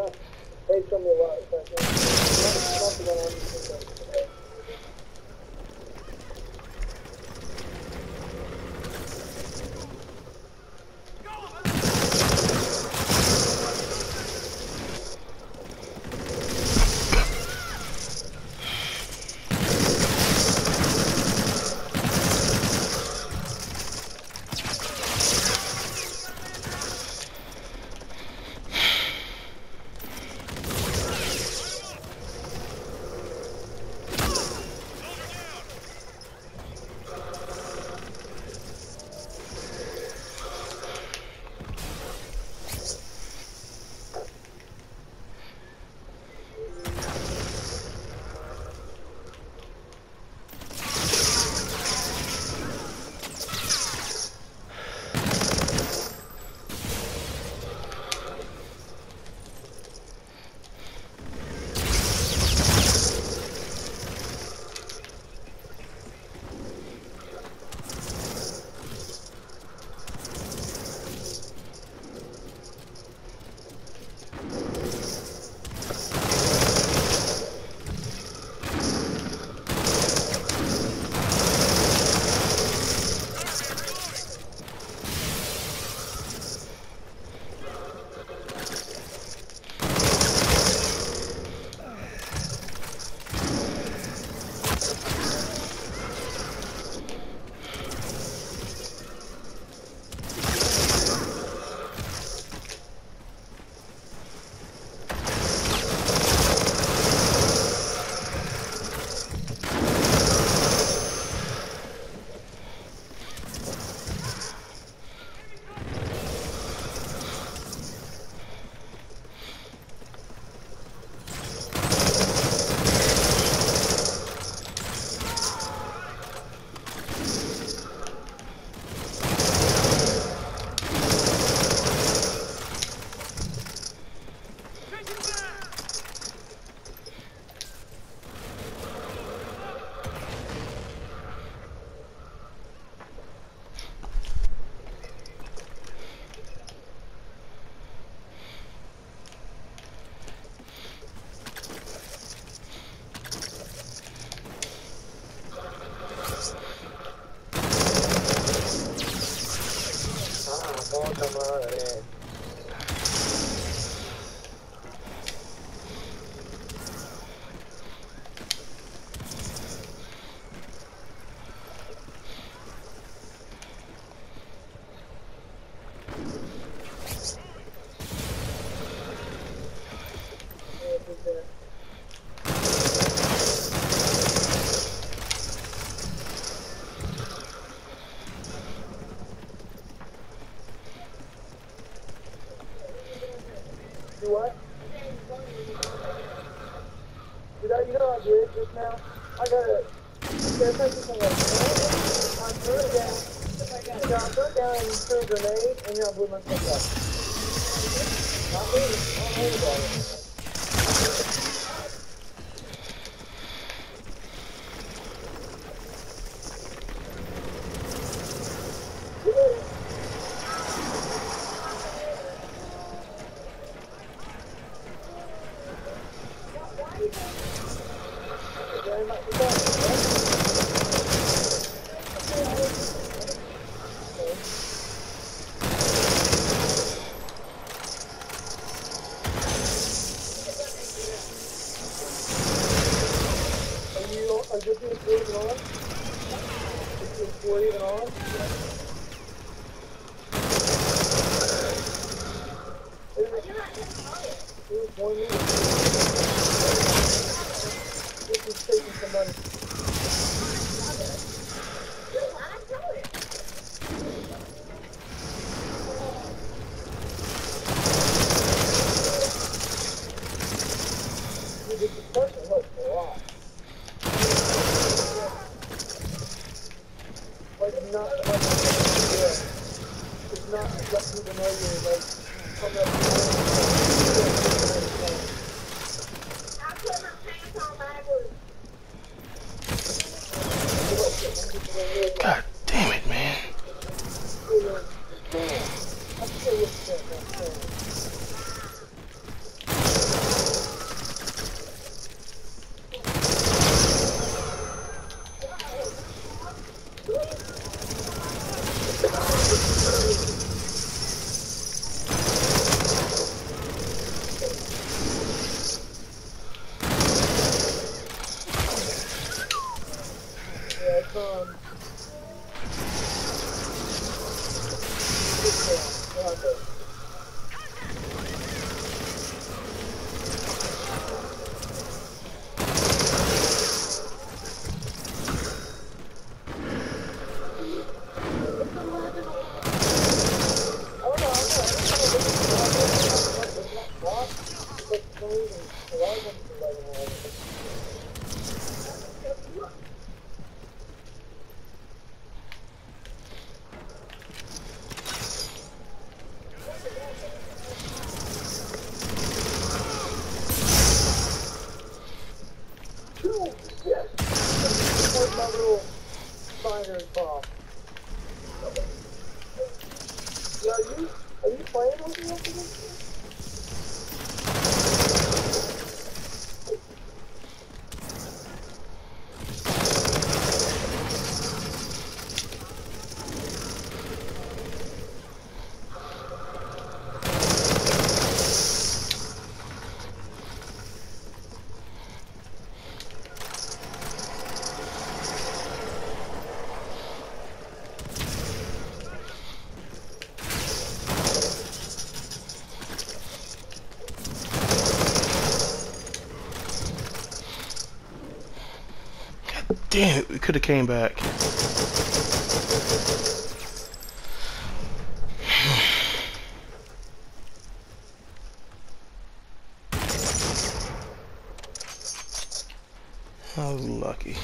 Hey, come on, what? Did I, you know I did just now? I got a, there's like this thing like, I threw it down, yeah, I threw it down and threw a grenade, and then I blew myself up. Not me, not Are you, are you even on? Is your boy on? God. Damn it, we could have came back. How lucky.